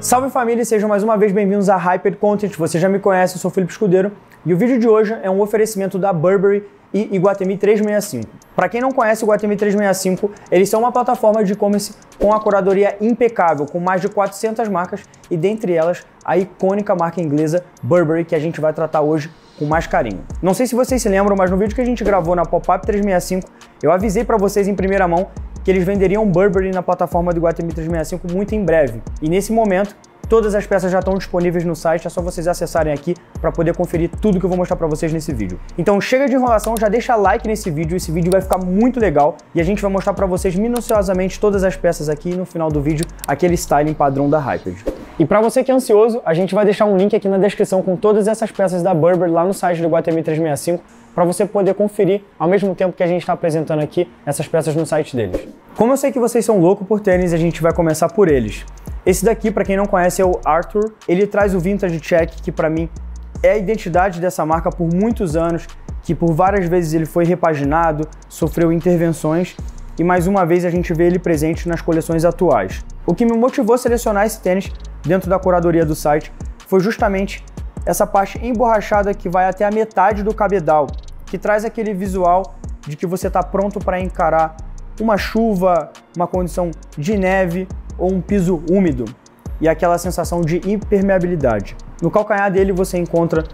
Salve família, sejam mais uma vez bem-vindos a Hyper Content. Você já me conhece, eu sou Felipe Escudeiro e o vídeo de hoje é um oferecimento da Burberry e Iguatemi 365. Para quem não conhece o Iguatemi 365, eles são uma plataforma de e-commerce com a curadoria impecável, com mais de 400 marcas e dentre elas a icônica marca inglesa Burberry que a gente vai tratar hoje com mais carinho. Não sei se vocês se lembram, mas no vídeo que a gente gravou na Pop-Up 365, eu avisei para vocês em primeira mão que eles venderiam Burberry na plataforma do Iguatemi 365 muito em breve. E nesse momento, todas as peças já estão disponíveis no site, é só vocês acessarem aqui para poder conferir tudo que eu vou mostrar para vocês nesse vídeo. Então chega de enrolação, já deixa like nesse vídeo, esse vídeo vai ficar muito legal e a gente vai mostrar para vocês minuciosamente todas as peças aqui e no final do vídeo aquele styling padrão da Hyped. E para você que é ansioso, a gente vai deixar um link aqui na descrição com todas essas peças da Burberry lá no site do Iguatemi 365 para você poder conferir ao mesmo tempo que a gente está apresentando aqui essas peças no site deles. Como eu sei que vocês são loucos por tênis, a gente vai começar por eles. Esse daqui, para quem não conhece, é o Arthur. Ele traz o Vintage Check, que para mim é a identidade dessa marca por muitos anos, que por várias vezes ele foi repaginado, sofreu intervenções e mais uma vez a gente vê ele presente nas coleções atuais. O que me motivou a selecionar esse tênis dentro da curadoria do site foi justamente essa parte emborrachada que vai até a metade do cabedal, que traz aquele visual de que você está pronto para encarar uma chuva, uma condição de neve ou um piso úmido e aquela sensação de impermeabilidade. No calcanhar dele você encontra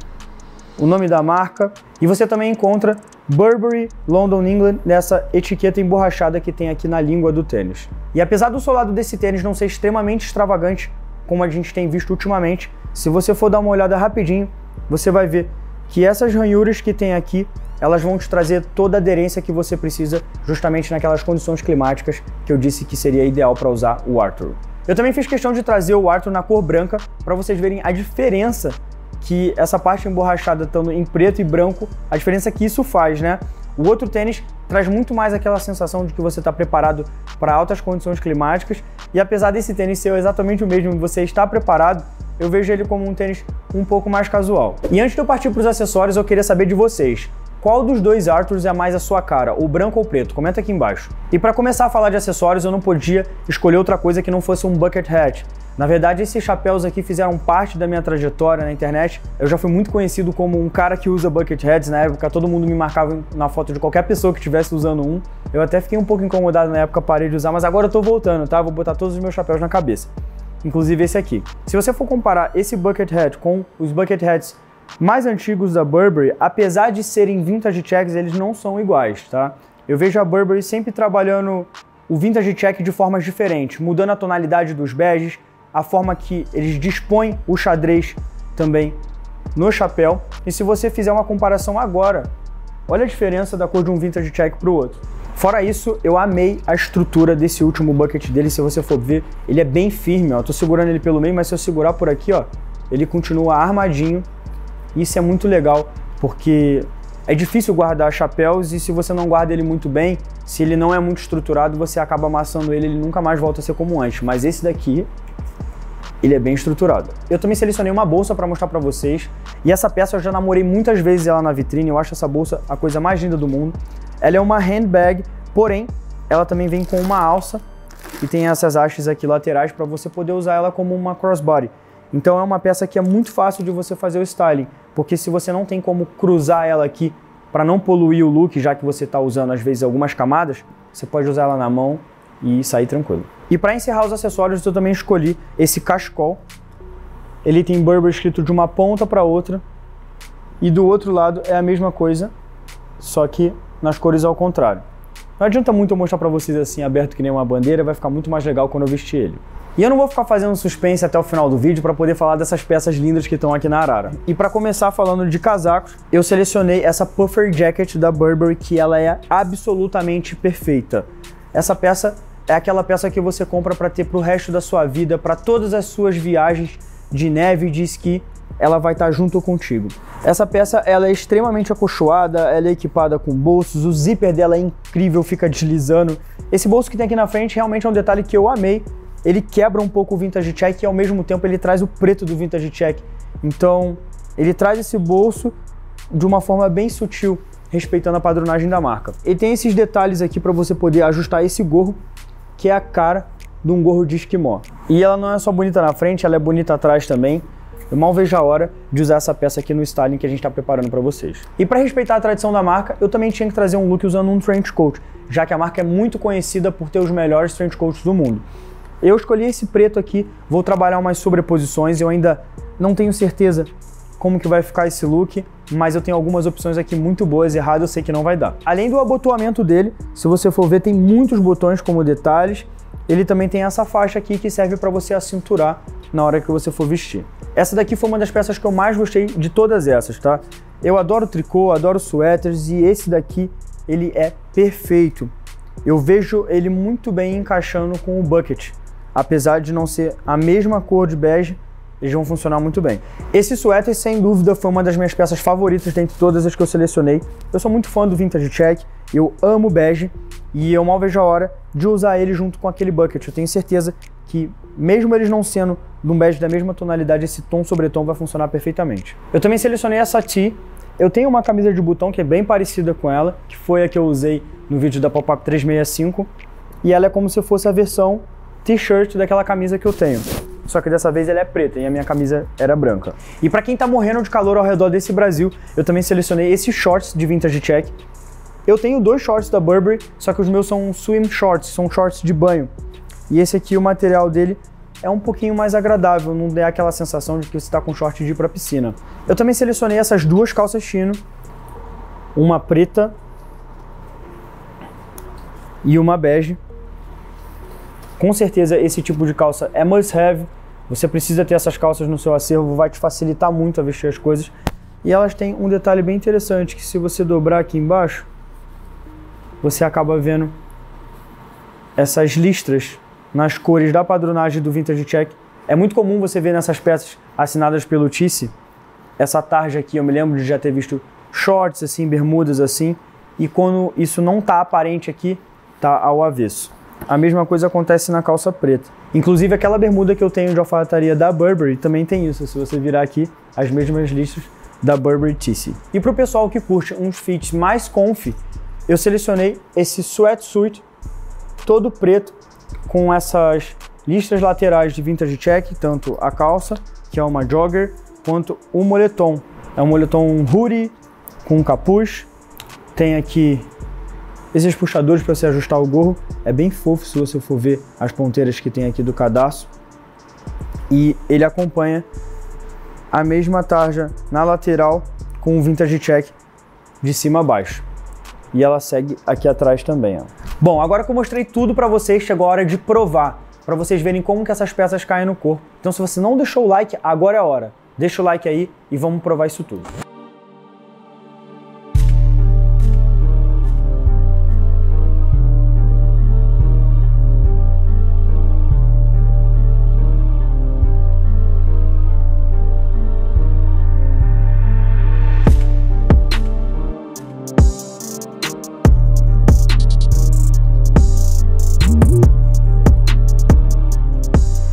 o nome da marca e você também encontra Burberry London England nessa etiqueta emborrachada que tem aqui na língua do tênis. E apesar do solado desse tênis não ser extremamente extravagante, como a gente tem visto ultimamente, se você for dar uma olhada rapidinho, você vai ver que essas ranhuras que tem aqui, elas vão te trazer toda a aderência que você precisa justamente naquelas condições climáticas que eu disse que seria ideal para usar o Arthur. Eu também fiz questão de trazer o Arthur na cor branca para vocês verem a diferença que essa parte emborrachada estando em preto e branco, a diferença que isso faz, né? O outro tênis traz muito mais aquela sensação de que você está preparado para altas condições climáticas e apesar desse tênis ser exatamente o mesmo, você está preparado, eu vejo ele como um tênis um pouco mais casual. E antes de eu partir para os acessórios, eu queria saber de vocês. Qual dos dois Arthurs é mais a sua cara, o branco ou o preto? Comenta aqui embaixo. E para começar a falar de acessórios, eu não podia escolher outra coisa que não fosse um bucket hat. Na verdade, esses chapéus aqui fizeram parte da minha trajetória na internet. Eu já fui muito conhecido como um cara que usa bucket hats. Na época, todo mundo me marcava na foto de qualquer pessoa que estivesse usando um. Eu até fiquei um pouco incomodado na época, parei de usar, mas agora eu tô voltando, tá? Vou botar todos os meus chapéus na cabeça inclusive esse aqui. Se você for comparar esse bucket hat com os bucket hats mais antigos da Burberry, apesar de serem vintage checks, eles não são iguais, tá? Eu vejo a Burberry sempre trabalhando o vintage check de formas diferentes, mudando a tonalidade dos beges, a forma que eles dispõem o xadrez também no chapéu. E se você fizer uma comparação agora, olha a diferença da cor de um vintage check para o outro. Fora isso, eu amei a estrutura desse último bucket dele, se você for ver, ele é bem firme, ó. Eu tô segurando ele pelo meio, mas se eu segurar por aqui, ó, ele continua armadinho. Isso é muito legal, porque é difícil guardar chapéus e se você não guarda ele muito bem, se ele não é muito estruturado, você acaba amassando ele, ele nunca mais volta a ser como antes. Mas esse daqui, ele é bem estruturado. Eu também selecionei uma bolsa para mostrar para vocês, e essa peça eu já namorei muitas vezes ela na vitrine, eu acho essa bolsa a coisa mais linda do mundo. Ela é uma handbag, porém, ela também vem com uma alça e tem essas hastes aqui laterais para você poder usar ela como uma crossbody. Então é uma peça que é muito fácil de você fazer o styling, porque se você não tem como cruzar ela aqui para não poluir o look, já que você está usando às vezes algumas camadas, você pode usar ela na mão e sair tranquilo. E para encerrar os acessórios, eu também escolhi esse cachecol. Ele tem Burberry escrito de uma ponta para outra e do outro lado é a mesma coisa, só que nas cores ao contrário. Não adianta muito eu mostrar para vocês assim, aberto que nem uma bandeira, vai ficar muito mais legal quando eu vestir ele. E eu não vou ficar fazendo suspense até o final do vídeo para poder falar dessas peças lindas que estão aqui na Arara. E para começar falando de casacos, eu selecionei essa Puffer Jacket da Burberry, que ela é absolutamente perfeita. Essa peça é aquela peça que você compra para ter para o resto da sua vida, para todas as suas viagens de neve e de esqui ela vai estar junto contigo. Essa peça ela é extremamente acolchoada, ela é equipada com bolsos, o zíper dela é incrível, fica deslizando. Esse bolso que tem aqui na frente realmente é um detalhe que eu amei. Ele quebra um pouco o vintage check e ao mesmo tempo ele traz o preto do vintage check. Então, ele traz esse bolso de uma forma bem sutil, respeitando a padronagem da marca. Ele tem esses detalhes aqui para você poder ajustar esse gorro, que é a cara de um gorro de esquimó. E ela não é só bonita na frente, ela é bonita atrás também. Eu mal vejo a hora de usar essa peça aqui no styling que a gente está preparando para vocês. E para respeitar a tradição da marca, eu também tinha que trazer um look usando um trench coat, já que a marca é muito conhecida por ter os melhores trench coats do mundo. Eu escolhi esse preto aqui, vou trabalhar umas sobreposições, eu ainda não tenho certeza como que vai ficar esse look, mas eu tenho algumas opções aqui muito boas, errado eu sei que não vai dar. Além do abotoamento dele, se você for ver, tem muitos botões como detalhes, ele também tem essa faixa aqui que serve para você acinturar na hora que você for vestir. Essa daqui foi uma das peças que eu mais gostei de todas essas, tá? Eu adoro tricô, adoro suéteres e esse daqui, ele é perfeito. Eu vejo ele muito bem encaixando com o bucket, apesar de não ser a mesma cor de bege, eles vão funcionar muito bem. Esse suéter, sem dúvida, foi uma das minhas peças favoritas dentre todas as que eu selecionei. Eu sou muito fã do Vintage Check, eu amo bege e eu mal vejo a hora de usar ele junto com aquele bucket. Eu tenho certeza que, mesmo eles não sendo de um bege da mesma tonalidade, esse tom sobre tom vai funcionar perfeitamente. Eu também selecionei essa tee. Eu tenho uma camisa de botão que é bem parecida com ela, que foi a que eu usei no vídeo da Pop-Up 365, e ela é como se fosse a versão t-shirt daquela camisa que eu tenho só que dessa vez ele é preta e a minha camisa era branca. E para quem tá morrendo de calor ao redor desse Brasil, eu também selecionei esses shorts de Vintage Check. Eu tenho dois shorts da Burberry, só que os meus são swim shorts, são shorts de banho. E esse aqui, o material dele é um pouquinho mais agradável, não dá aquela sensação de que você está com short de ir para piscina. Eu também selecionei essas duas calças chino, uma preta e uma bege. Com certeza esse tipo de calça é must have. Você precisa ter essas calças no seu acervo, vai te facilitar muito a vestir as coisas. E elas têm um detalhe bem interessante, que se você dobrar aqui embaixo, você acaba vendo essas listras nas cores da padronagem do Vintage Check. É muito comum você ver nessas peças assinadas pelo Tisse, essa tarja aqui, eu me lembro de já ter visto shorts assim, bermudas assim, e quando isso não tá aparente aqui, tá ao avesso. A mesma coisa acontece na calça preta. Inclusive aquela bermuda que eu tenho de alfaiataria da Burberry também tem isso. Se você virar aqui, as mesmas listas da Burberry Tissy. E para o pessoal que curte uns fits mais comfy, eu selecionei esse sweatsuit todo preto com essas listras laterais de vintage check, tanto a calça, que é uma jogger, quanto o moletom. É um moletom hoodie com capuz. Tem aqui esses puxadores para você ajustar o gorro é bem fofo se você for ver as ponteiras que tem aqui do cadastro. E ele acompanha a mesma tarja na lateral com o vintage check de cima a baixo. E ela segue aqui atrás também. Ó. Bom, agora que eu mostrei tudo para vocês, chegou a hora de provar, para vocês verem como que essas peças caem no corpo. Então se você não deixou o like, agora é a hora. Deixa o like aí e vamos provar isso tudo.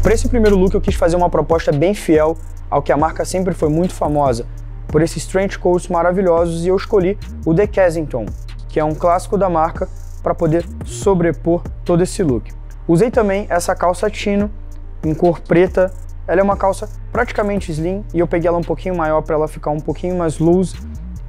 Para esse primeiro look eu quis fazer uma proposta bem fiel ao que a marca sempre foi muito famosa, por esses trench coats maravilhosos e eu escolhi o The Kensington, que é um clássico da marca para poder sobrepor todo esse look. Usei também essa calça chino em cor preta, ela é uma calça praticamente slim e eu peguei ela um pouquinho maior para ela ficar um pouquinho mais loose.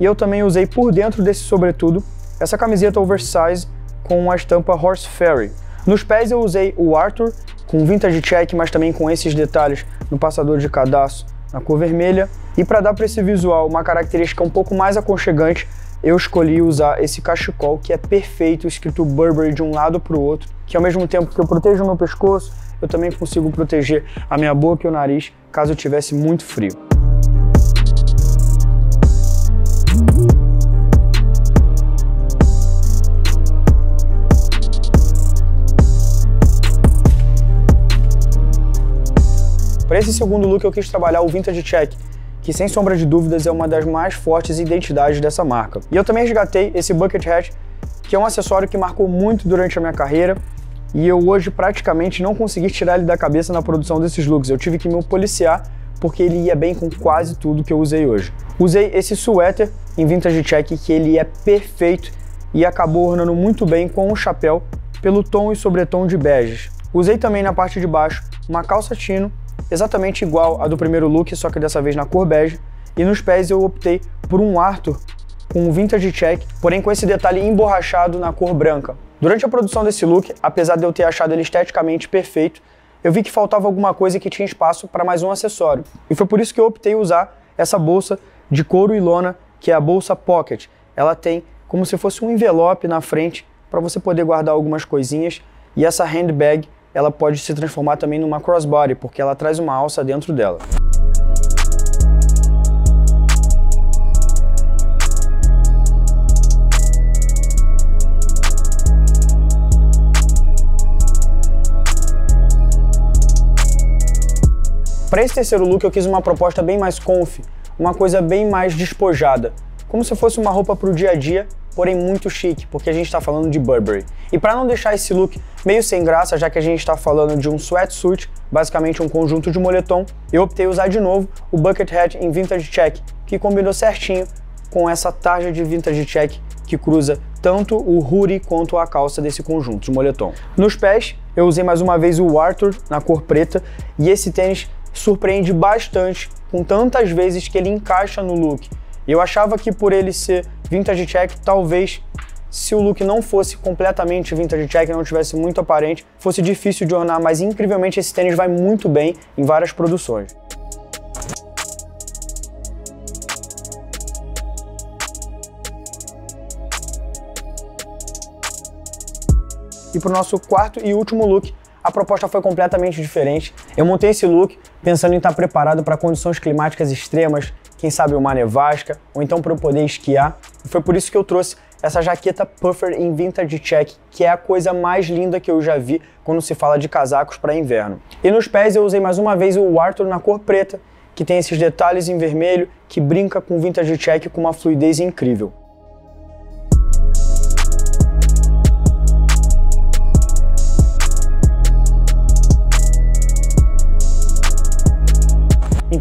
E eu também usei por dentro desse sobretudo essa camiseta oversize com a estampa Horse Fairy. Nos pés eu usei o Arthur com vintage check, mas também com esses detalhes no passador de cadastro na cor vermelha. E para dar para esse visual uma característica um pouco mais aconchegante, eu escolhi usar esse cachecol que é perfeito, escrito Burberry de um lado para o outro, que ao mesmo tempo que eu protejo o meu pescoço, eu também consigo proteger a minha boca e o nariz caso eu tivesse muito frio. Para esse segundo look eu quis trabalhar o Vintage Check, que sem sombra de dúvidas é uma das mais fortes identidades dessa marca. E eu também resgatei esse Bucket Hat, que é um acessório que marcou muito durante a minha carreira, e eu hoje praticamente não consegui tirar ele da cabeça na produção desses looks. Eu tive que me policiar porque ele ia bem com quase tudo que eu usei hoje. Usei esse suéter em Vintage Check que ele é perfeito e acabou ornando muito bem com o chapéu pelo tom e sobretom de beges. Usei também na parte de baixo uma calça chino, exatamente igual a do primeiro look, só que dessa vez na cor bege. E nos pés eu optei por um Arthur com um vintage check, porém com esse detalhe emborrachado na cor branca. Durante a produção desse look, apesar de eu ter achado ele esteticamente perfeito, eu vi que faltava alguma coisa que tinha espaço para mais um acessório. E foi por isso que eu optei usar essa bolsa de couro e lona, que é a bolsa Pocket. Ela tem como se fosse um envelope na frente para você poder guardar algumas coisinhas. E essa handbag, ela pode se transformar também numa crossbody, porque ela traz uma alça dentro dela. Para esse terceiro look eu quis uma proposta bem mais conf, uma coisa bem mais despojada, como se fosse uma roupa para o dia a dia, porém muito chique, porque a gente está falando de Burberry. E para não deixar esse look meio sem graça, já que a gente está falando de um sweatsuit, basicamente um conjunto de moletom, eu optei usar de novo o bucket hat em vintage check, que combinou certinho com essa tarja de vintage check que cruza tanto o hoodie quanto a calça desse conjunto de moletom. Nos pés, eu usei mais uma vez o Arthur na cor preta e esse tênis surpreende bastante com tantas vezes que ele encaixa no look. Eu achava que por ele ser vintage check, talvez se o look não fosse completamente vintage check, não tivesse muito aparente, fosse difícil de ornar, mas incrivelmente esse tênis vai muito bem em várias produções. E para o nosso quarto e último look, a proposta foi completamente diferente. Eu montei esse look pensando em estar preparado para condições climáticas extremas, quem sabe uma nevasca, ou então para eu poder esquiar. E foi por isso que eu trouxe essa jaqueta puffer em vintage check, que é a coisa mais linda que eu já vi quando se fala de casacos para inverno. E nos pés eu usei mais uma vez o Arthur na cor preta, que tem esses detalhes em vermelho, que brinca com vintage check com uma fluidez incrível.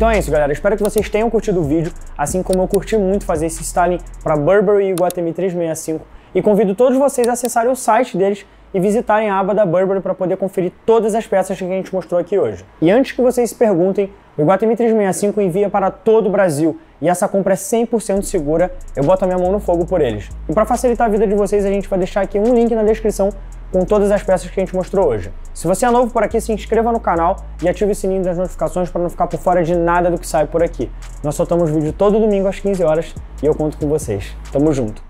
Então é isso, galera. Espero que vocês tenham curtido o vídeo, assim como eu curti muito fazer esse styling para Burberry e Guatemi 365. E convido todos vocês a acessarem o site deles e visitarem a aba da Burberry para poder conferir todas as peças que a gente mostrou aqui hoje. E antes que vocês se perguntem, o Iguatemi 365 envia para todo o Brasil e essa compra é 100% segura, eu boto a minha mão no fogo por eles. E para facilitar a vida de vocês, a gente vai deixar aqui um link na descrição com todas as peças que a gente mostrou hoje. Se você é novo por aqui, se inscreva no canal e ative o sininho das notificações para não ficar por fora de nada do que sai por aqui. Nós soltamos vídeo todo domingo às 15 horas e eu conto com vocês. Tamo junto!